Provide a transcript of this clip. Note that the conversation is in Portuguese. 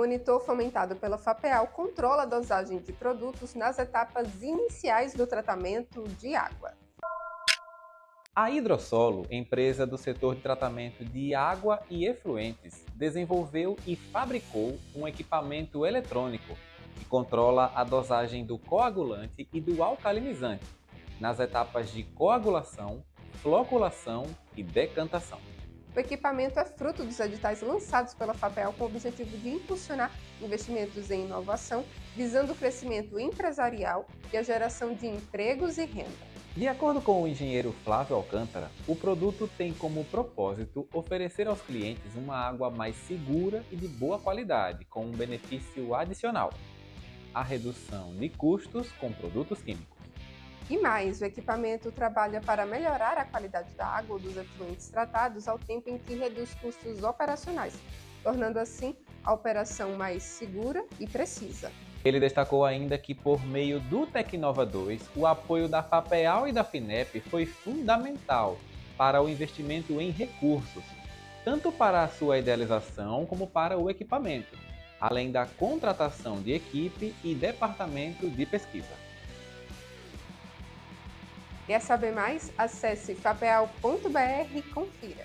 monitor fomentado pela FAPEAL controla a dosagem de produtos nas etapas iniciais do tratamento de água. A Hidrosolo, empresa do setor de tratamento de água e efluentes, desenvolveu e fabricou um equipamento eletrônico que controla a dosagem do coagulante e do alcalinizante nas etapas de coagulação, floculação e decantação. O equipamento é fruto dos editais lançados pela FAPEL com o objetivo de impulsionar investimentos em inovação, visando o crescimento empresarial e a geração de empregos e renda. De acordo com o engenheiro Flávio Alcântara, o produto tem como propósito oferecer aos clientes uma água mais segura e de boa qualidade, com um benefício adicional: a redução de custos com produtos químicos. E mais, o equipamento trabalha para melhorar a qualidade da água dos efluentes tratados ao tempo em que reduz custos operacionais, tornando assim a operação mais segura e precisa. Ele destacou ainda que, por meio do Tecnova 2, o apoio da FAPEAL e da FINEP foi fundamental para o investimento em recursos, tanto para a sua idealização como para o equipamento, além da contratação de equipe e departamento de pesquisa. Quer saber mais? Acesse fapeal.br e confira.